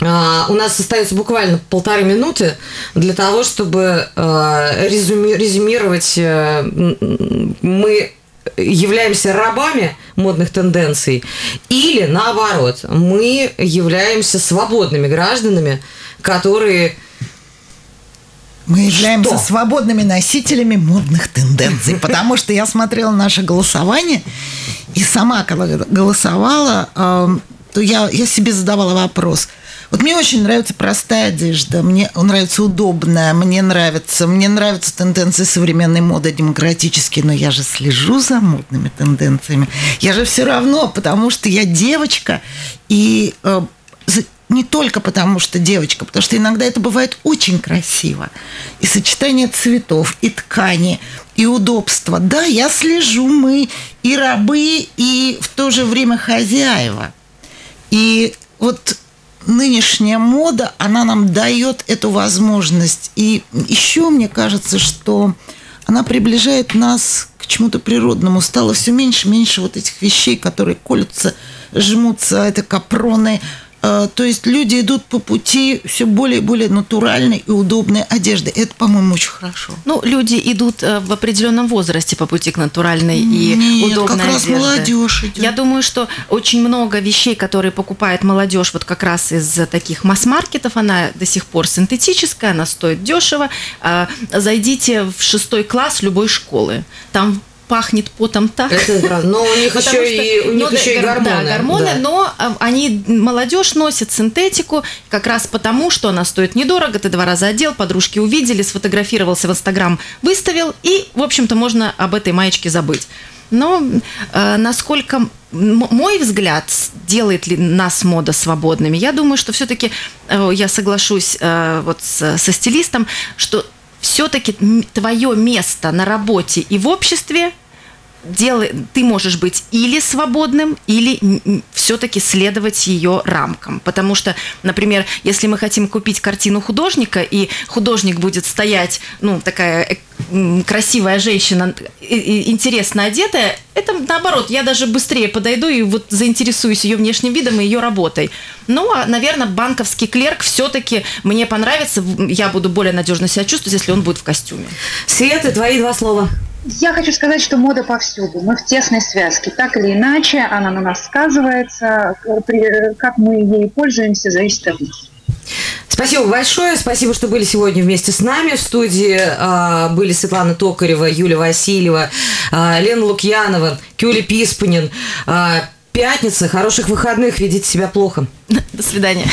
А, у нас остается буквально полторы минуты для того, чтобы резюми- резюмировать. э, мы являемся рабами модных тенденций или наоборот, мы являемся свободными гражданами, которые Мы являемся Что? свободными носителями модных тенденций, потому что я смотрела наше голосование, и сама, когда голосовала, эм, то я, я себе задавала вопрос. Вот мне очень нравится простая одежда, мне нравится удобная, мне нравится, мне нравятся тенденции современной моды демократические, но я же слежу за модными тенденциями. Я же все равно, потому что я девочка, и э, не только потому, что девочка, потому что иногда это бывает очень красиво. И сочетание цветов, и ткани, и удобства. Да, я слежу, мы и рабы, и в то же время хозяева. И вот нынешняя мода, она нам дает эту возможность. И еще мне кажется, что она приближает нас к чему-то природному. Стало все меньше и меньше вот этих вещей, которые колются, жмутся, это капроны. Э, То есть люди идут по пути все более и более натуральной и удобной одежды. Это, по-моему, очень хорошо. Ну, люди идут э, в определенном возрасте по пути к натуральной и Нет, удобной как раз одежде. молодежь идет. Я думаю, что очень много вещей, которые покупает молодежь, вот как раз из таких масс-маркетов, она до сих пор синтетическая, она стоит дешево. А, Зайдите в шестой класс любой школы, там пахнет потом так. Это. Но у них еще что, и, у них ну, еще и гормоны. Да, гормоны, Да. но а, они, молодежь носит синтетику как раз потому, что она стоит недорого, ты два раза одел, подружки увидели, сфотографировался в Инстаграм, выставил, и, в общем-то, можно об этой маечке забыть. Но э, насколько мой взгляд делает ли нас мода свободными, я думаю, что все-таки я соглашусь э, вот с- со стилистом, что все-таки твое место на работе и в обществе делай, ты можешь быть или свободным, или все-таки следовать ее рамкам. Потому что, например, если мы хотим купить картину художника, и художник будет стоять, ну, такая э, красивая женщина, интересно одетая, это наоборот, я даже быстрее подойду и вот заинтересуюсь ее внешним видом и ее работой. Ну, а, наверное, банковский клерк все-таки мне понравится, я буду более надежно себя чувствовать, если он будет в костюме. Света, твои два слова. Я хочу сказать, что мода повсюду. Мы в тесной связке. Так или иначе, она на нас сказывается. Как мы ей пользуемся, зависит от нас. Спасибо большое. Спасибо, что были сегодня вместе с нами. В студии э, были Светлана Токарева, Юлия Васильева, э, Лена Лукьянова, Кюля Писпанин. Э, пятница. Хороших выходных. Ведите себя плохо. До свидания.